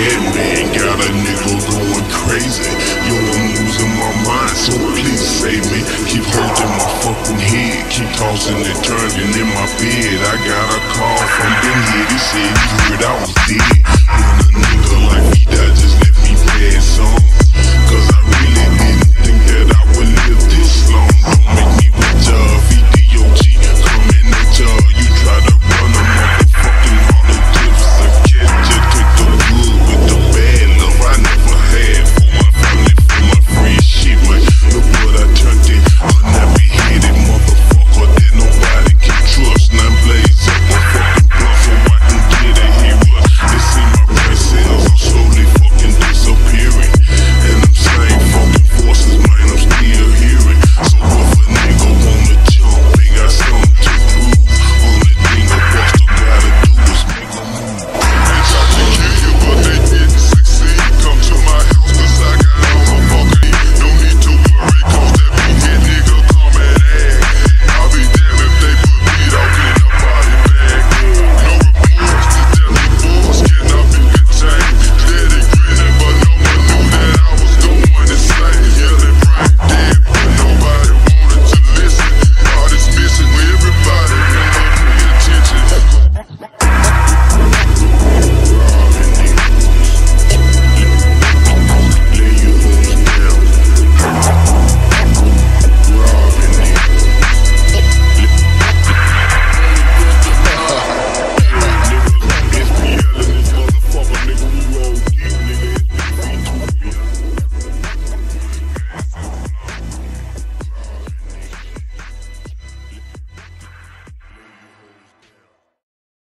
head, man. Got a nigga going crazy. Yo, I'm losing my mind, so please save me. Keep holding my fucking head, keep tossing and turning in my bed. I got a call from them here, they said you heard I was dead. When a nigga like